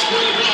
Yes.